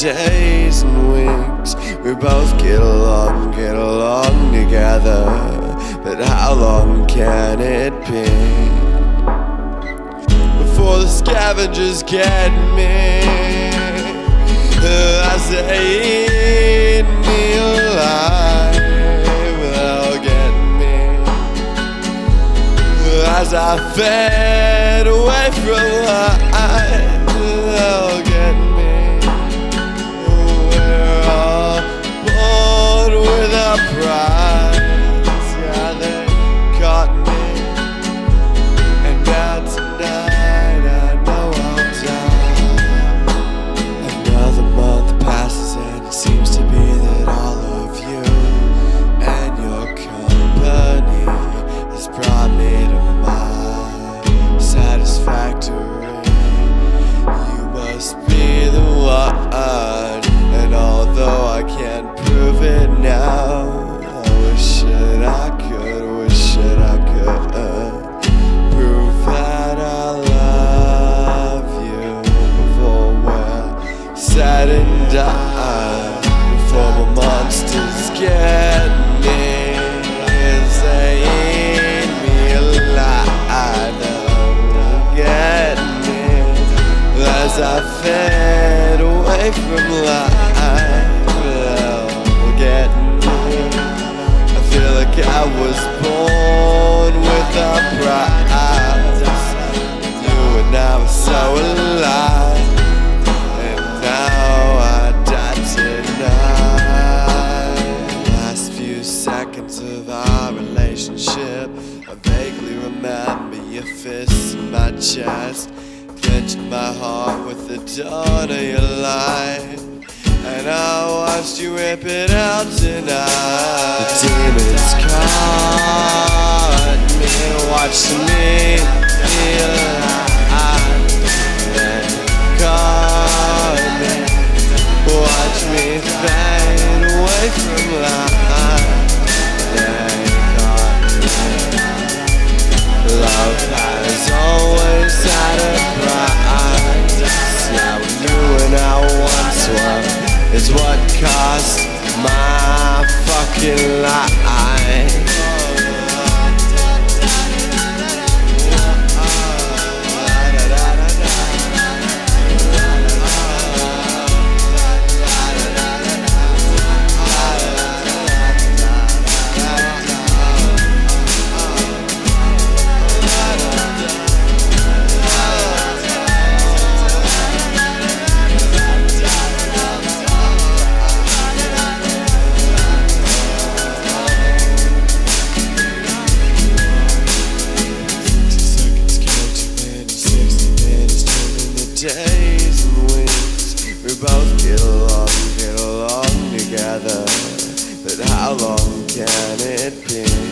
days and weeks. We both get along, get along together. But how long can it be? Before the scavengers get me, as they eat me alive, they'll get me. As I fade I fade away from life. They'll get me. I feel like I was born with a prize. You and I were so alive, and now I die tonight. Last few seconds of our relationship, I vaguely remember your fists in my chest, your light. And I watched you rip it out tonight. The demons caught me, watching is what cost my fucking days and. We both get along, get along together. But how long can it be?